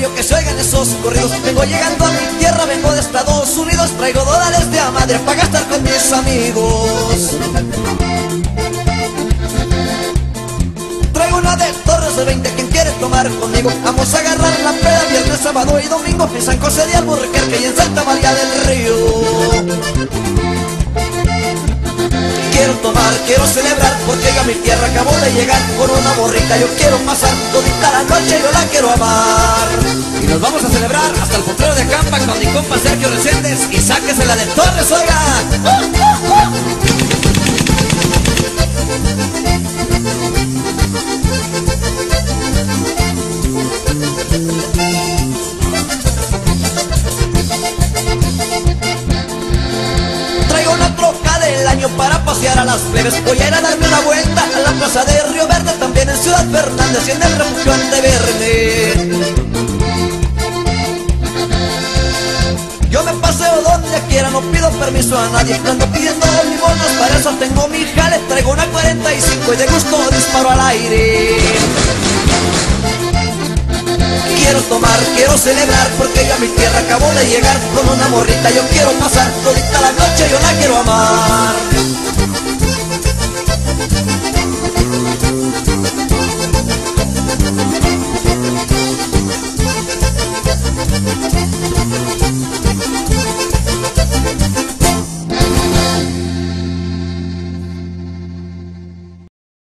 yo que se oigan esos corridos. Vengo llegando a mi tierra, vengo de Estados Unidos Traigo dólares de a madre para gastar con mis amigos. Traigo una de Torres de 20, quien quiere tomar conmigo. Vamos a agarrar la peda viernes, sábado y domingo En San José de Alburquerque y en Santa María del Río Quiero celebrar porque a mi tierra acabo de llegar con una borrita Yo quiero pasar todita la noche, yo la quiero amar Y nos vamos a celebrar hasta el potrero de Campa con mi compa Sergio Reséndez y sáquese la de Torres, oiga. Para pasear a las plebes Voy a ir a darme una vuelta a la plaza de Río Verde También en Ciudad Fernández y en el refugio Verde. Yo me paseo donde quiera, no pido permiso a nadie. Ando pidiendo mis bonos, para eso tengo mi jale. Traigo una 45 y de gusto disparo al aire. Quiero tomar, quiero celebrar Porque yo a mi tierra acabo de llegar Con una morrita. Yo quiero pasar Todita la noche yo la quiero amar